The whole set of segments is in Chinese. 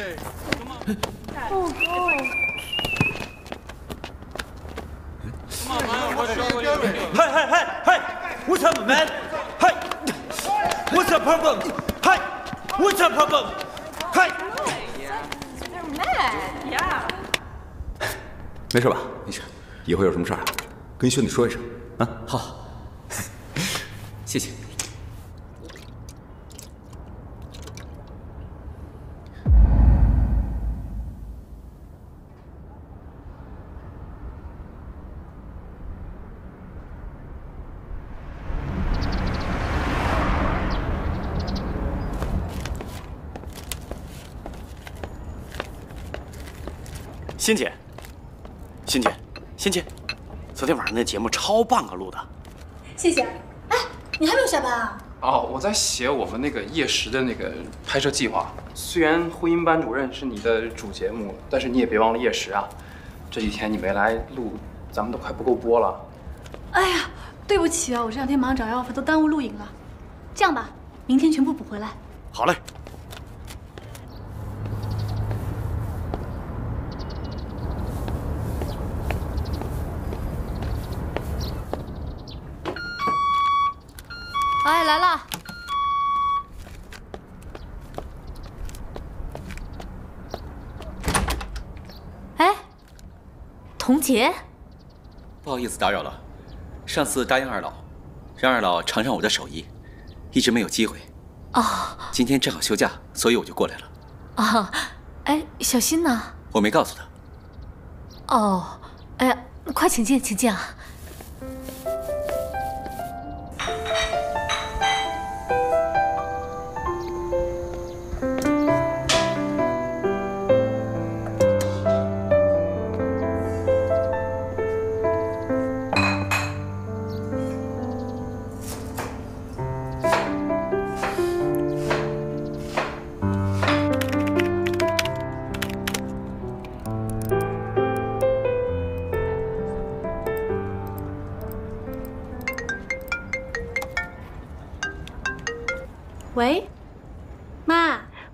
Come on. Oh, oh. Come on, man. What's wrong with you? Hey, hey, hey, hey! What's up, man? Hey! What's problem? Hey! What's problem? Hey! They're mad. Yeah. 没事吧？没事。以后有什么事儿，跟兄弟说一声啊。好，欣姐，欣姐，欣姐，昨天晚上那节目超棒啊，录的。谢谢。哎，你还没有下班啊？哦，我在写我们那个夜食的那个拍摄计划。虽然婚姻班主任是你的主节目，但是你也别忘了夜食啊。这几天你没来录，咱们都快不够播了。哎呀，对不起啊，我这两天忙找 offer，都耽误录影了。这样吧，明天全部补回来。好嘞。哎，来了。哎，童杰，不好意思打扰了，上次答应二老，让二老尝尝我的手艺，一直没有机会。哦，今天正好休假，所以我就过来了。哦，哎，小新呢？我没告诉他。哦，哎呀，快请进，请进啊。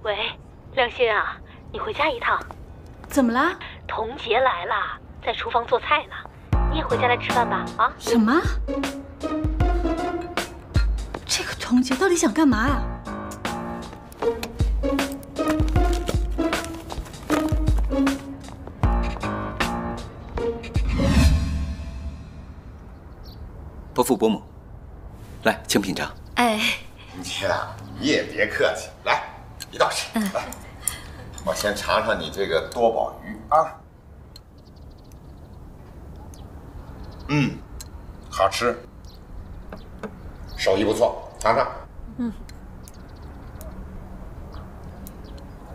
喂，亮心啊，你回家一趟。怎么啦？童杰来了，在厨房做菜呢。你也回家来吃饭吧，啊？什么？这个童杰到底想干嘛啊？伯父伯母，来，请品尝。哎，你啊，你也别客气，来一道吃。来，我先尝尝你这个多宝鱼啊。嗯，好吃，手艺不错，尝尝。嗯，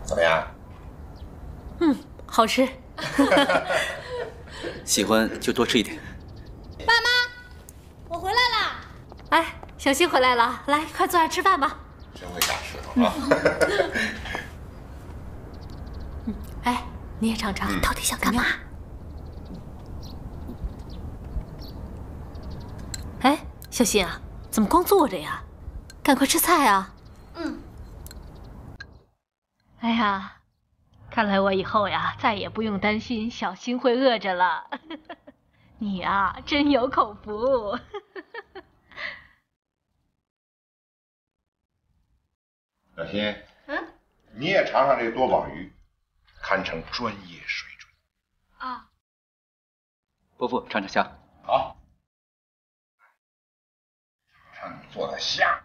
怎么样？嗯，好吃。喜欢就多吃一点。爸妈，我回来了！哎，小新回来了，来，快坐下吃饭吧。真会下吃头啊！嗯，哎，你也尝尝，到底想干嘛？哎，小新啊，怎么光坐着呀？赶快吃菜啊！嗯。哎呀，看来我以后呀，再也不用担心小新会饿着了。你呀，真有口福。小新，嗯，你也尝尝这个多宝鱼，堪称专业水准。啊，伯父尝尝虾。好，尝你做的虾。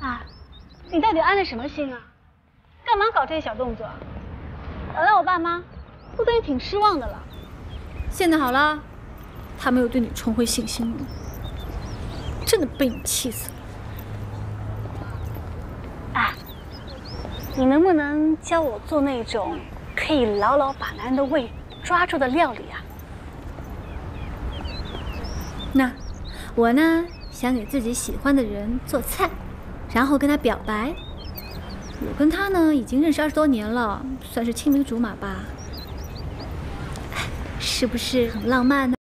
啊，你到底安的什么心啊？干嘛搞这些小动作？原来我爸妈都对你挺失望的了。现在好了，他们又对你重回信心了，真的被你气死了。哎，你能不能教我做那种可以牢牢把男人的胃抓住的料理啊？那我呢，想给自己喜欢的人做菜，然后跟他表白。我跟他呢已经认识二十多年了，算是青梅竹马吧。是不是很浪漫呢？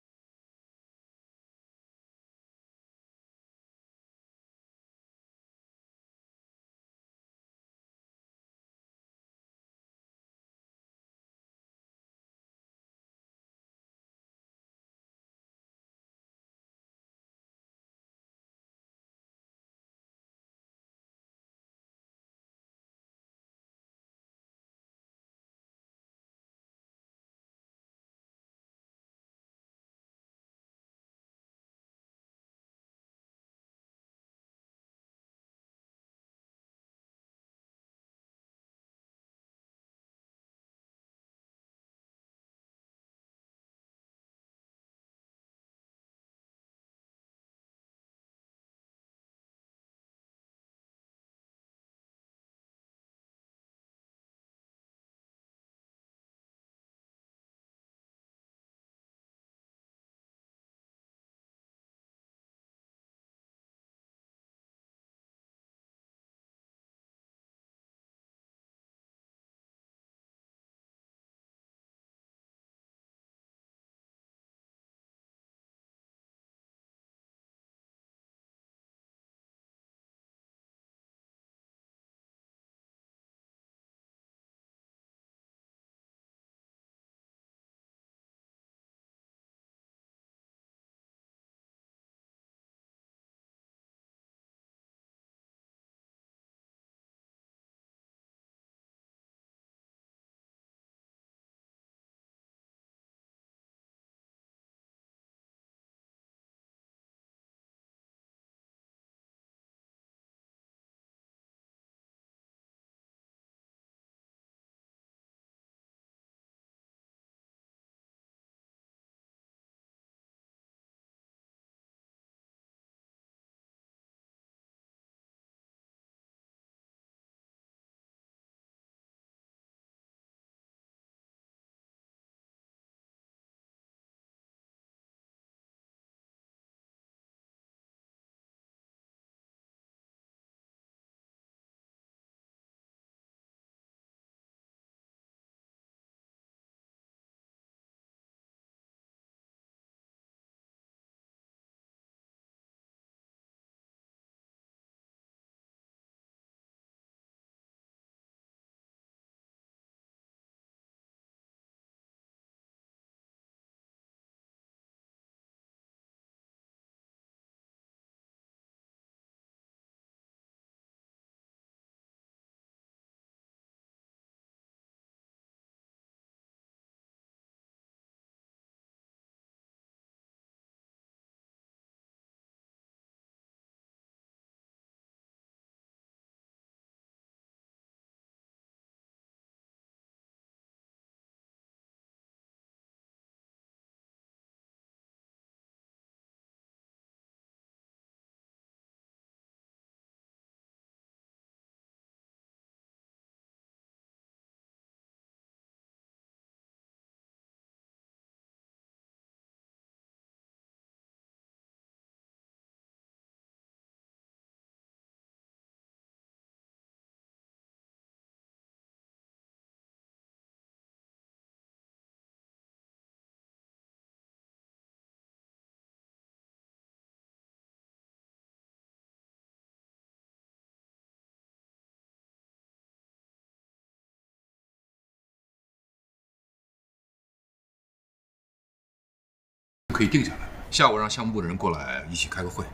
可以定下来。下午让项目部的人过来一起开个会，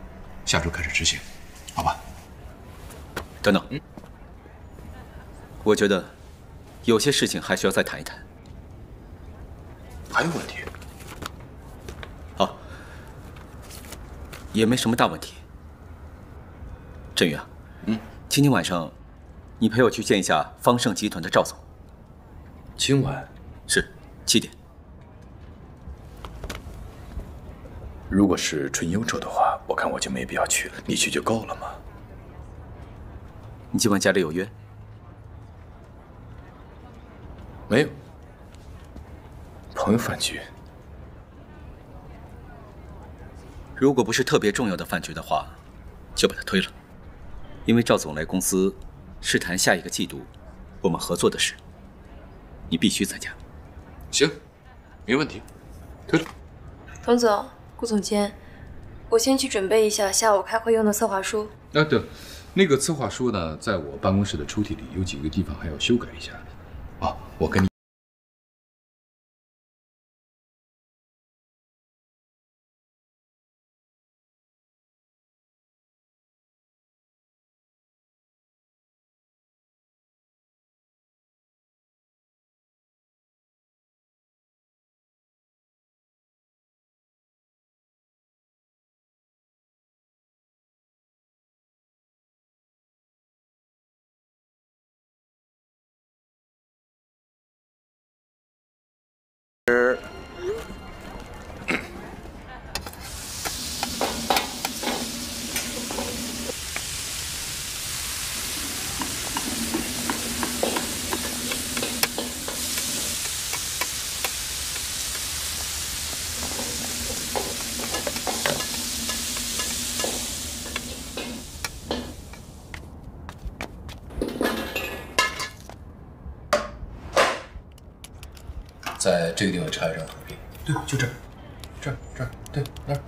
下周开始执行，好吧？等等，嗯，我觉得有些事情还需要再谈一谈。还有问题？好，也没什么大问题。振宇啊，嗯，今天晚上你陪我去见一下方盛集团的赵总。今晚是七点。如果是纯优州的话，我看我就没必要去了，你去就够了嘛。你今晚家里有约？没有，朋友饭局。如果不是特别重要的饭局的话，就把它推了，因为赵总来公司是谈下一个季度我们合作的事，你必须参加。行，没问题。推了童总、顾总监，我先去准备一下下午开会用的策划书。啊，对，那个策划书呢，在我办公室的抽屉里，有几个地方还要修改一下。啊，我跟你。在插一张图片，对，就这儿，这儿，这儿，对，那儿。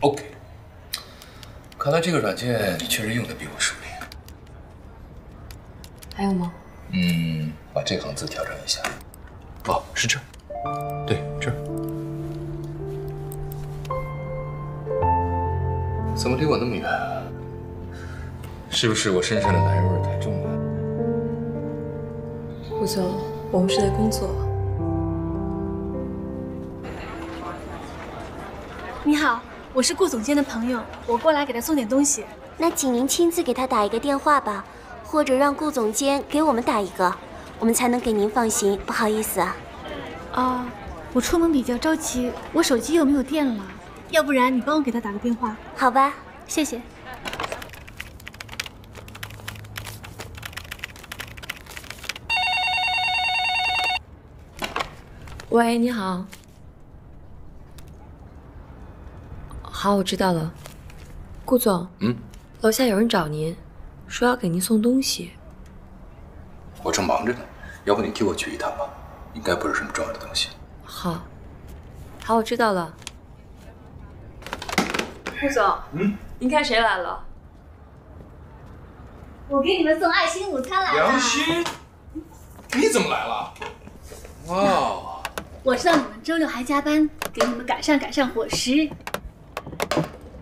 OK，看来这个软件你确实用的比我熟练。还有吗？嗯，把这行字调整一下。哦，是这儿，对，这儿。怎么离我那么远？是不是我身上的男人味太重了？顾总，我们是在工作。你好，我是顾总监的朋友，我过来给他送点东西。那请您亲自给他打一个电话吧，或者让顾总监给我们打一个，我们才能给您放行。不好意思啊。啊，我出门比较着急，我手机又没有电了，要不然你帮我给他打个电话？好吧，谢谢。喂，你好。好，我知道了。顾总，嗯，楼下有人找您，说要给您送东西。我正忙着呢，要不你替我去一趟吧？应该不是什么重要的东西。好，好，我知道了。顾总，嗯，您看谁来了？我给你们送爱心午餐来了。杨欣，你怎么来了？哇，我知道你们周六还加班，给你们改善改善伙食。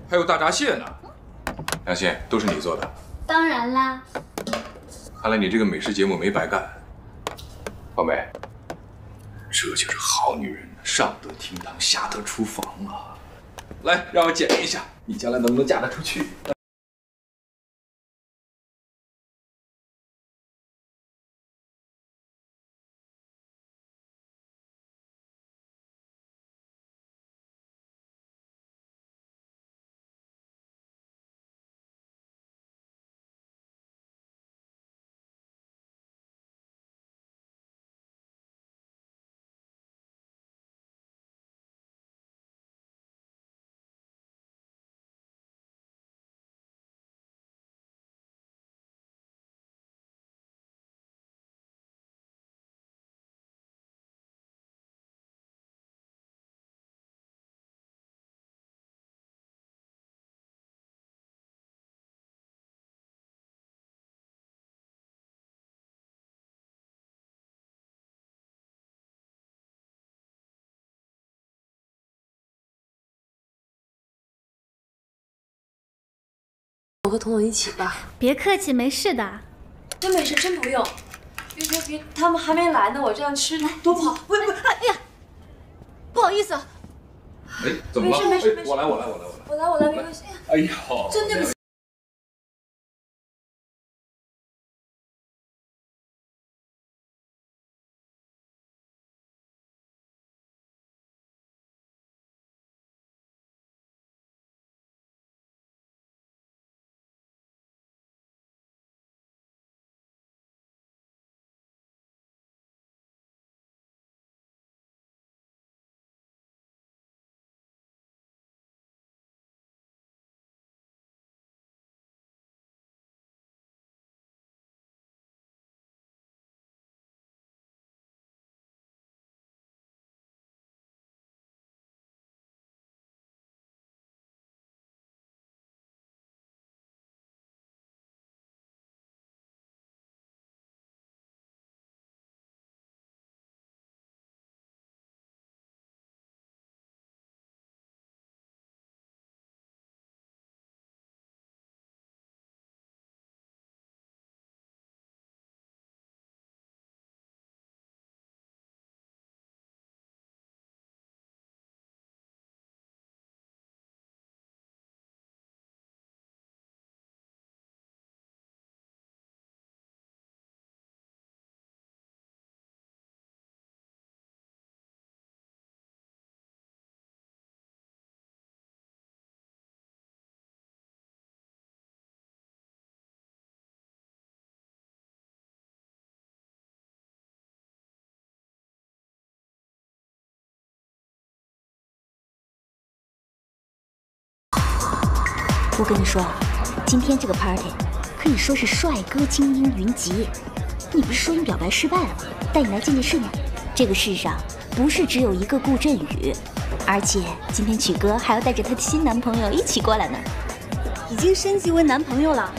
还有大闸蟹呢。杨欣，都是你做的？当然啦。看来你这个美食节目没白干。宝梅，这就是好女人，上得厅堂，下得厨房啊！来，让我检验一下，你将来能不能嫁得出去？和彤彤一起吧。别客气，没事的。真没事，真不用。别别别，他们还没来呢，我这样吃多不好。不不，哎呀，不好意思。哎，怎么了？没事没事，我来我来我来我来。我来我来，没关系。哎呀，真对不起。我跟你说啊，今天这个 party 可以说是帅哥精英云集。你不是说你表白失败了吗？带你来见见世面。这个世上不是只有一个顾振宇，而且今天曲哥还要带着他的新男朋友一起过来呢。已经升级为男朋友了。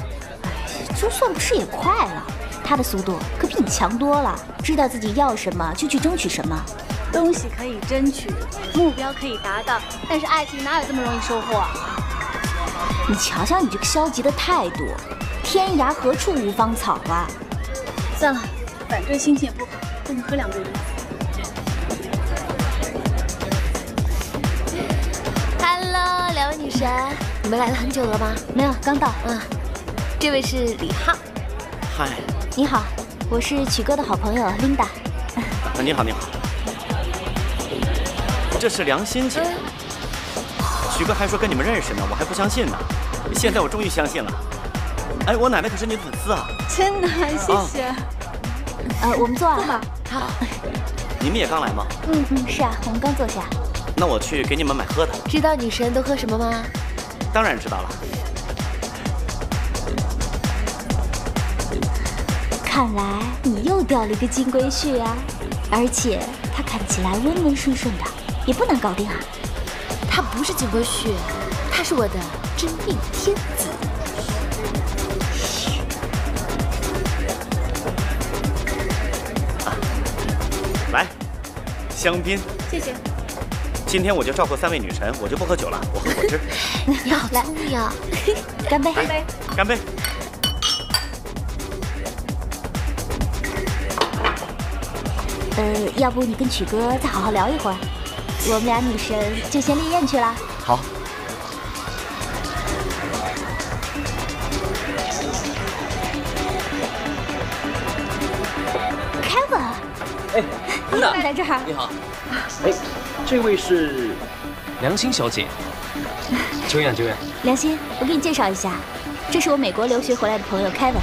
哎就算不是也快了。他的速度可比你强多了，知道自己要什么就去争取什么。东西可以争取，目标可以达到，但是爱情哪有这么容易收获？你瞧瞧你这个消极的态度，天涯何处无芳草啊！算了，反正心情也不好，跟你喝两杯。Hello，两位女神，你们来了很久了吗？没有，刚到。嗯，这位是李浩。嗨，你好，我是曲哥的好朋友 Linda。你好，你好。这是梁心姐。曲哥还说跟你们认识呢，我还不相信呢。现在我终于相信了。哎，我奶奶可是你的粉丝啊！真的，谢谢。呃，我们坐啊。好。你们也刚来吗？嗯嗯，是啊，我们刚坐下。那我去给你们买喝的。知道女神都喝什么吗？当然知道了。看来你又钓了一个金龟婿啊！而且他看起来温温顺顺的，也不难搞定啊。他不是金龟婿，他是我的真命天子。啊、来，香槟。谢谢。今天我就照顾三位女神，我就不喝酒了，我喝果汁。你好聪明啊！干杯！干杯！干杯！呃，要不你跟曲哥再好好聊一会儿，我们俩女神就先烈焰去了。好。Kevin，哎，你怎么在这儿？你好。哎，这位是梁心小姐。久仰久仰。梁心，我给你介绍一下，这是我美国留学回来的朋友 Kevin。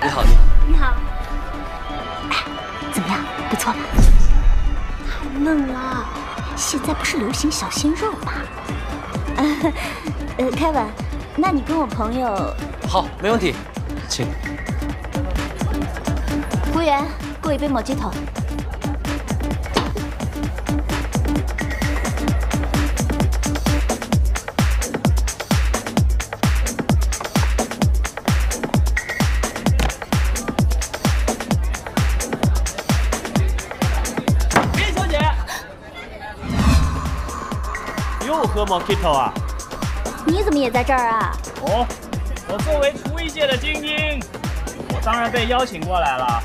你好，你好。嫩了。现在不是流行小鲜肉吗？呃，Kevin，那你跟我朋友……好，没问题，请。服务员，给我一杯莫吉托。喝 Mojito 啊？你怎么也在这儿啊？哦，我作为厨艺界的精英，我当然被邀请过来了。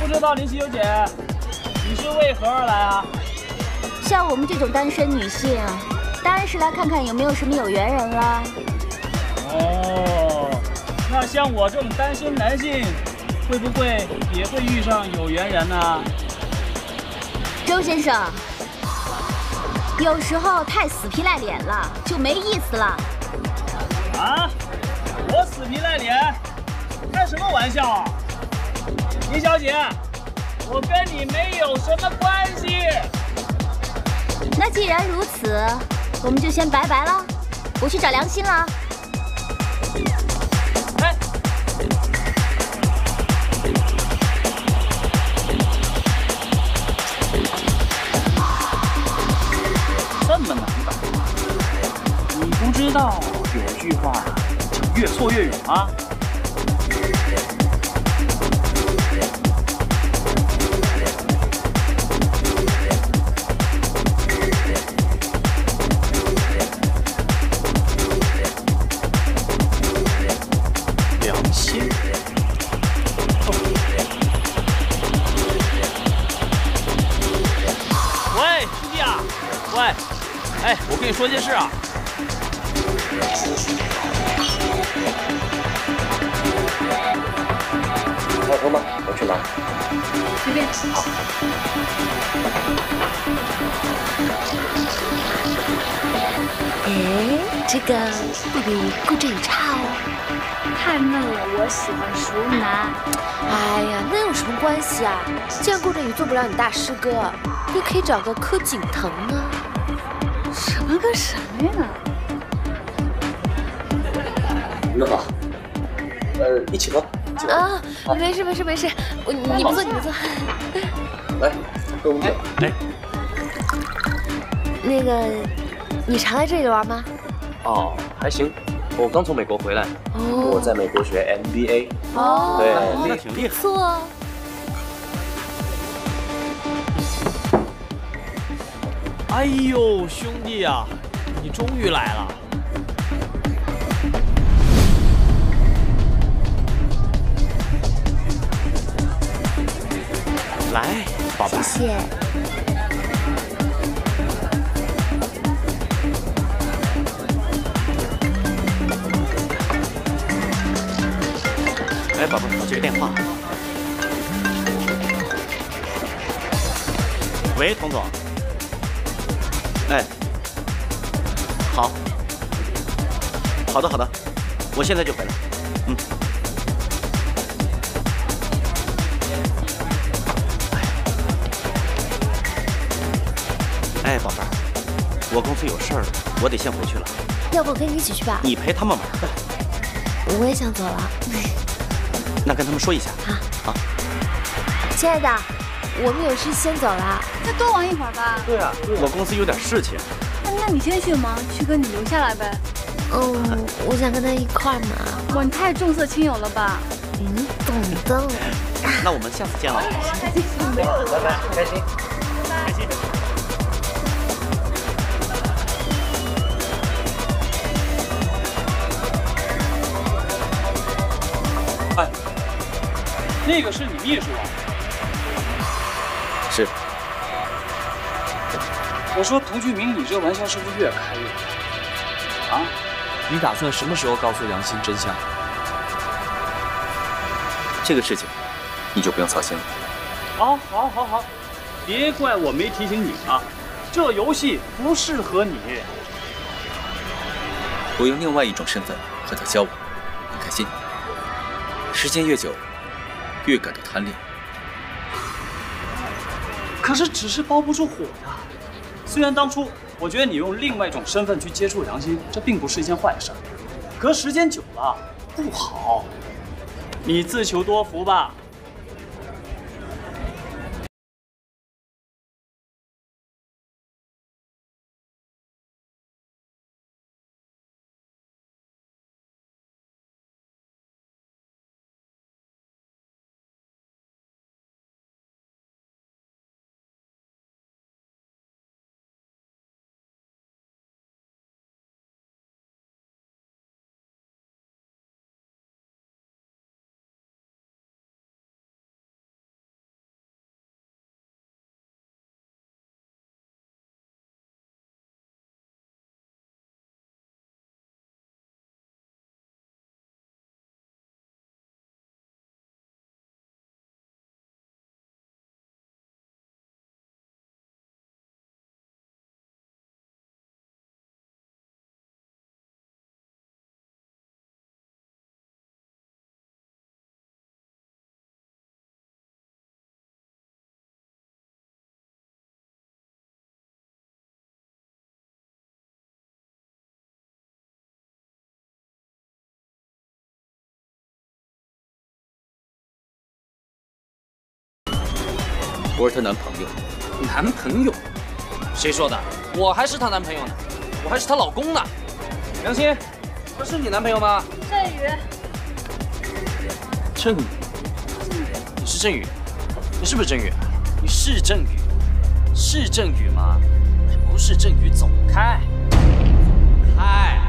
不知道林喜友姐，你是为何而来啊？像我们这种单身女性，当然是来看看有没有什么有缘人啦。哦，那像我这种单身男性，会不会也会遇上有缘人呢？周先生。有时候太死皮赖脸了，就没意思了。啊！我死皮赖脸？开什么玩笑啊！林小姐，我跟你没有什么关系。那既然如此，我们就先拜拜了。我去找良心了。知道有句话叫越挫越勇吗？良心。喂，兄弟啊！喂，哎，我跟你说件事啊。开车吗？我去拿。随便。好。哎，这个不比顾振宇差哦。太嫩了，我喜欢熟男。哎呀，那有什么关系啊？既然顾振宇做不了你大师哥，你可以找个柯景腾啊。什么跟什么呀？那好，呃，一起喝。啊，没事没事没事，我你不坐你不坐。来，跟我们走。哎，那个，你常来这里玩吗？哦，还行，我刚从美国回来，哦我在美国学 MBA。哦对，那挺厉害。不错哦。哎呦，兄弟啊，你终于来了。来，宝贝。谢谢。哎，宝贝，我接个电话。喂，童总。哎，好，好的好的，我现在就回来。嗯。哎，宝贝儿，我公司有事儿，我得先回去了。要不我跟你一起去吧？你陪他们玩呗。我也想走了。那跟他们说一下。好。啊。亲爱的，我们有事先走了。再多玩一会儿吧。对啊，我公司有点事情。那那你先去忙，旭哥你留下来呗。嗯，我想跟他一块儿嘛。哇，你太重色轻友了吧？嗯，懂的。那我们下次见了。拜拜，开心。那个是你秘书啊？是。我说涂俊明，你这玩笑是不是越开越大？啊？你打算什么时候告诉良心真相？这个事情，你就不用操心了。好，好，好，好，别怪我没提醒你啊，这游戏不适合你。我用另外一种身份和他交往，很开心。时间越久，越感到贪恋。可是纸是包不住火的。虽然当初我觉得你用另外一种身份去接触良心，这并不是一件坏事，隔时间久了不好。你自求多福吧。我是她男朋友。男朋友？谁说的？我还是她男朋友呢，我还是她老公呢。梁心，这是你男朋友吗？振宇。振宇，你是振宇？你是不是振宇？你是振宇？是振宇吗？不是振宇，走开！开！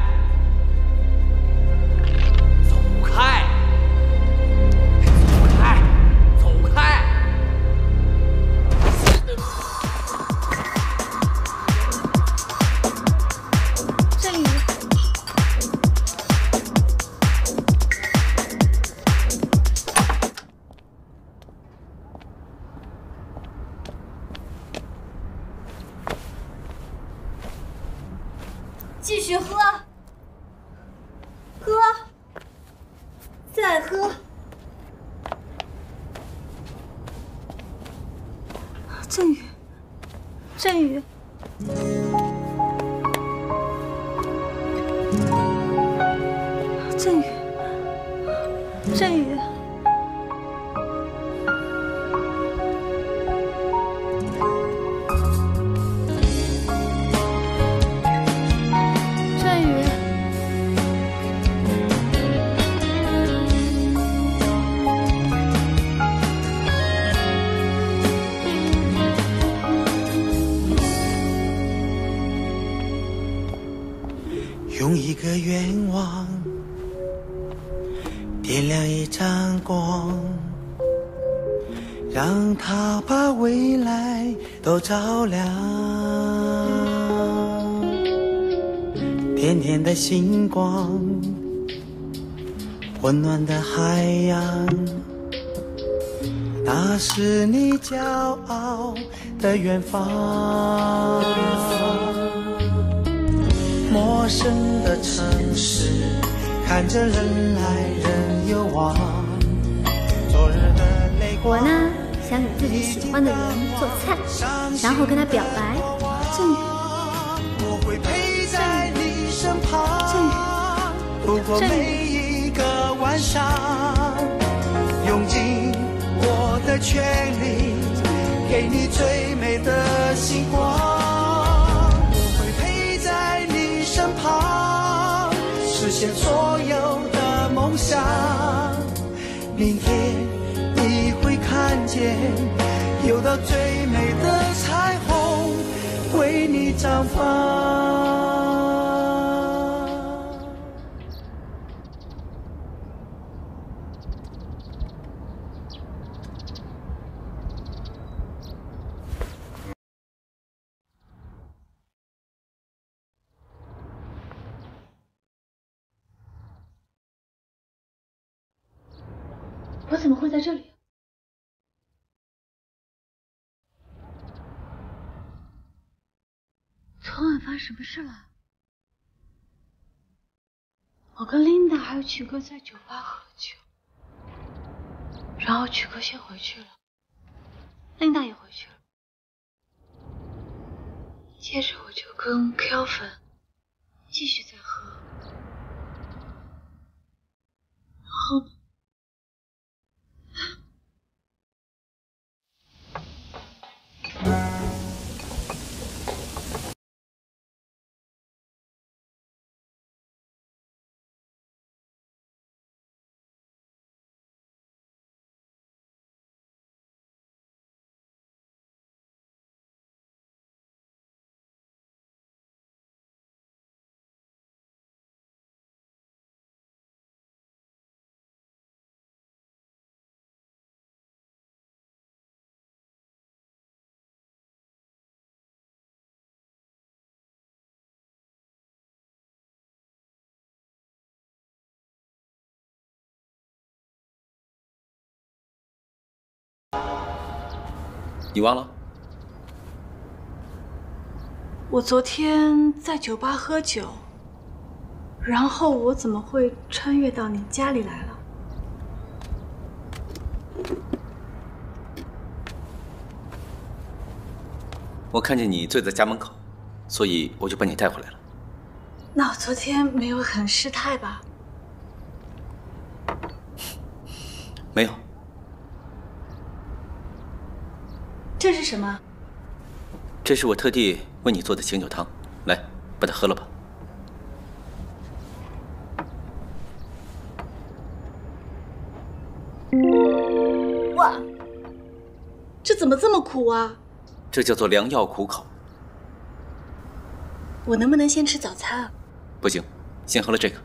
点点的星光，温暖的海洋，那是你骄傲的远方。陌生的城市，看着人来人又往。昨日的泪光我，呢想给自己喜欢的人做菜，然后跟他表白。振宇，我会陪身旁，度过每一个晚上，用尽我的全力，给你最美的星光。我会陪在你身旁，实现所有的梦想。明天你会看见，有道最美的彩虹为你绽放。我怎么会在这里？昨晚发生什么事了？我跟琳达还有曲哥在酒吧喝酒，然后曲哥先回去了，琳达也回去了，接着我就跟 Kelvin 继续在喝，然后呢？你忘了？我昨天在酒吧喝酒，然后我怎么会穿越到你家里来了？我看见你醉在家门口，所以我就把你带回来了。那我昨天没有很失态吧？没有，这是什么？这是我特地为你做的醒酒汤，来，把它喝了吧。哇，这怎么这么苦啊？这叫做良药苦口。我能不能先吃早餐啊？不行，先喝了这个。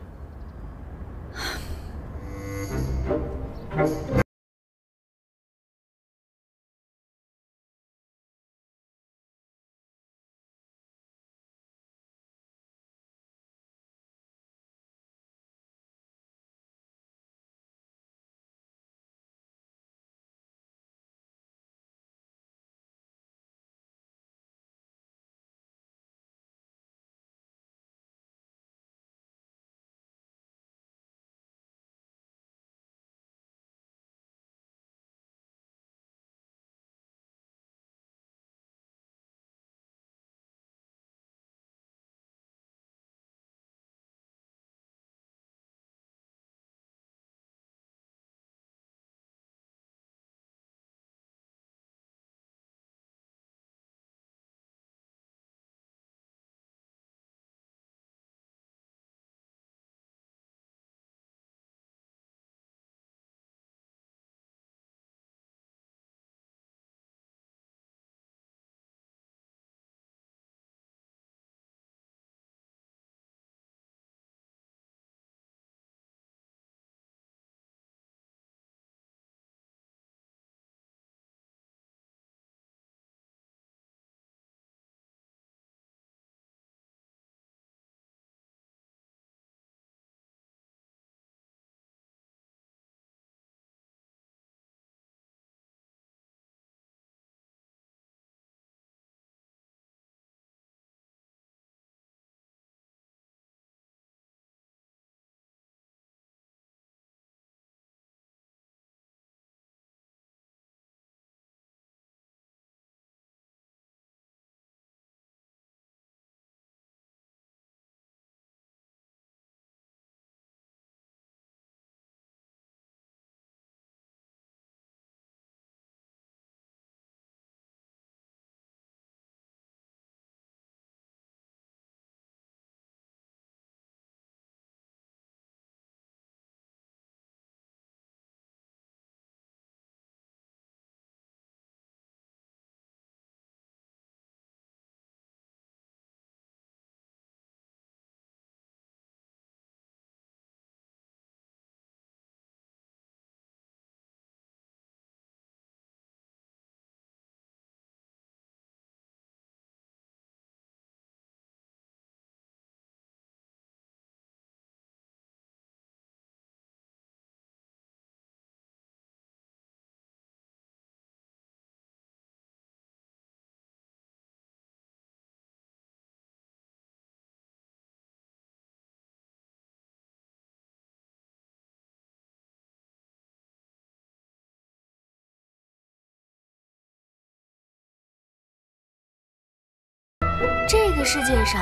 这个世界上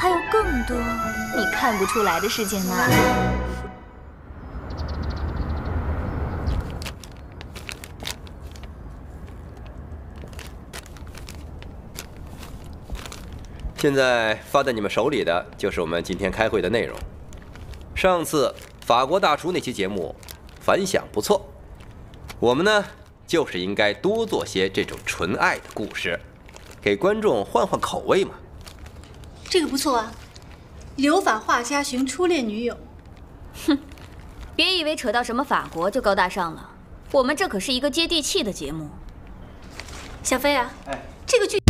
还有更多你看不出来的事情呢。现在发在你们手里的就是我们今天开会的内容。上次法国大厨那期节目反响不错，我们呢就是应该多做些这种纯爱的故事，给观众换换口味嘛。这个不错啊，留法画家寻初恋女友。哼，别以为扯到什么法国就高大上了，我们这可是一个接地气的节目。小飞啊，哎，这个剧。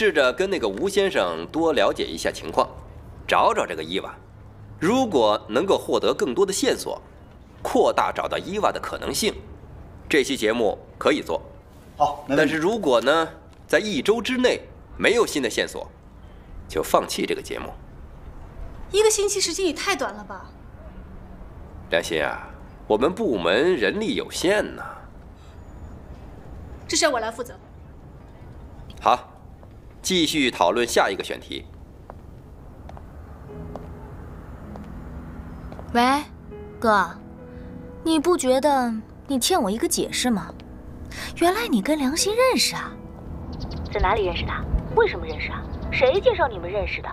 试着跟那个吴先生多了解一下情况，找找这个伊娃。如果能够获得更多的线索，扩大找到伊娃的可能性，这期节目可以做。好，但是如果呢，在一周之内没有新的线索，就放弃这个节目。一个星期时间也太短了吧？良心啊，我们部门人力有限呢。这事我来负责。好。继续讨论下一个选题。喂，哥，你不觉得你欠我一个解释吗？原来你跟梁心认识啊？在哪里认识的？为什么认识啊？谁介绍你们认识的？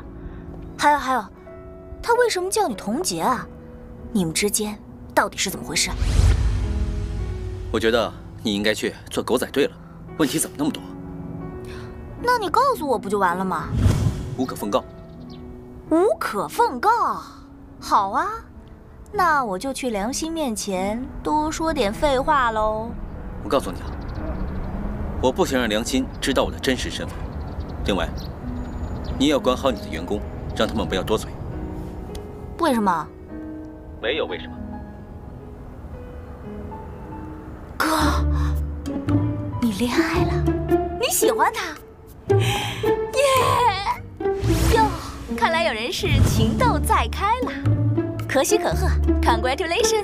还有还有，他为什么叫你童杰啊？你们之间到底是怎么回事？我觉得你应该去做狗仔队了。问题怎么那么多？那你告诉我不就完了吗？无可奉告。无可奉告，好啊，那我就去良心面前多说点废话喽。我告诉你啊，我不想让良心知道我的真实身份。另外，你也要管好你的员工，让他们不要多嘴。为什么？没有为什么。哥，你恋爱了？你喜欢他？耶！哟，看来有人是情窦再开了，可喜可贺，Congratulation！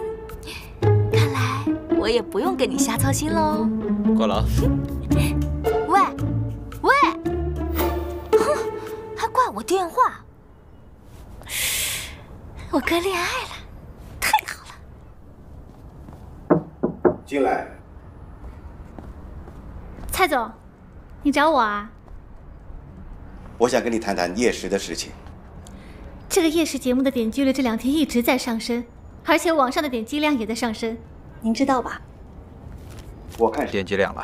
看来我也不用跟你瞎操心喽。挂了啊！喂，喂，哼，还挂我电话？我哥恋爱了，太好了！进来。蔡总，你找我啊？我想跟你谈谈夜食的事情。这个夜食节目的点击率这两天一直在上升，而且网上的点击量也在上升，您知道吧？我看点击量了。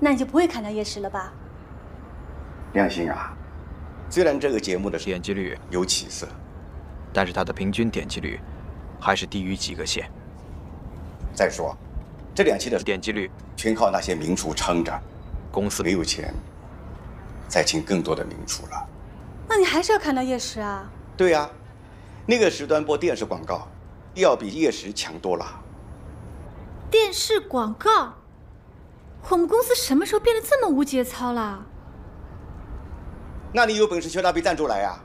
那你就不会看到夜食了吧？亮星啊，虽然这个节目的点击率有起色，但是它的平均点击率还是低于几个线。再说，这两期的点击率全靠那些名厨撑着，公司没有钱。再请更多的名厨了，那你还是要砍到夜市啊？对呀，那个时段播电视广告，要比夜市强多了。电视广告，我们公司什么时候变得这么无节操了？那你有本事求那笔赞助来呀！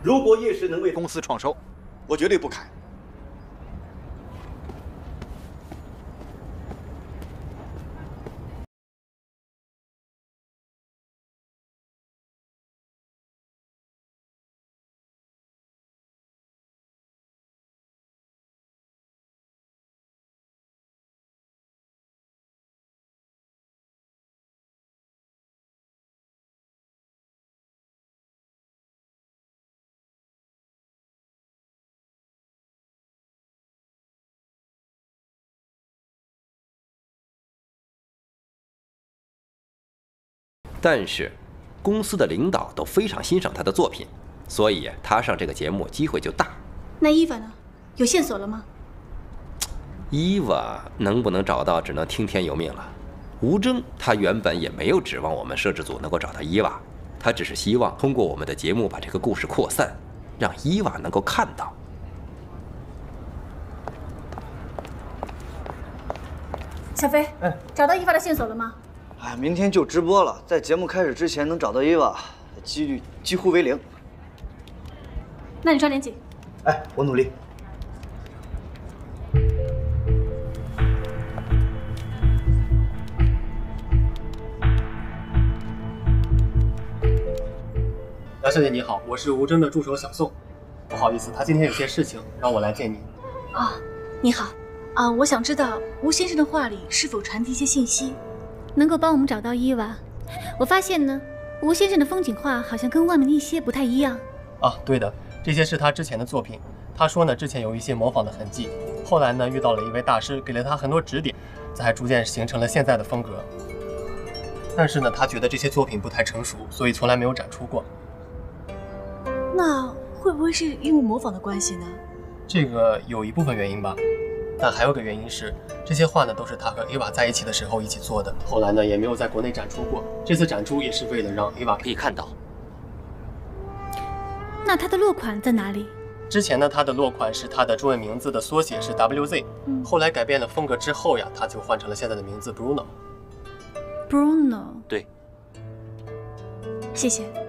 如果夜市能为公司创收，我绝对不砍。但是公司的领导都非常欣赏他的作品，所以他上这个节目机会就大。那伊娃呢？有线索了吗？伊娃能不能找到，只能听天由命了。吴征他原本也没有指望我们摄制组能够找到伊娃，他只是希望通过我们的节目把这个故事扩散，让伊娃能够看到。小飞，哎，找到伊娃的线索了吗？哎，明天就直播了，在节目开始之前能找到伊娃，几率几乎为零。那你抓点紧。哎，我努力。杨小姐你好，我是吴征的助手小宋。不好意思，他今天有些事情，让我来见你。啊，你好。啊，我想知道吴先生的话里是否传递一些信息，能够帮我们找到伊娃。我发现呢，吴先生的风景画好像跟外面的一些不太一样。啊，对的，这些是他之前的作品。他说呢，之前有一些模仿的痕迹，后来呢遇到了一位大师，给了他很多指点，才逐渐形成了现在的风格。但是呢，他觉得这些作品不太成熟，所以从来没有展出过。那会不会是因为模仿的关系呢？这个有一部分原因吧，但还有个原因是，这些画呢都是他和 Ava 在一起的时候一起做的，后来呢也没有在国内展出过。这次展出也是为了让 Ava 可以看到。那他的落款在哪里？之前呢，他的落款是他的中文名字的缩写是 WZ，嗯后来改变了风格之后呀，他就换成了现在的名字 Bruno。Bruno，对，谢谢。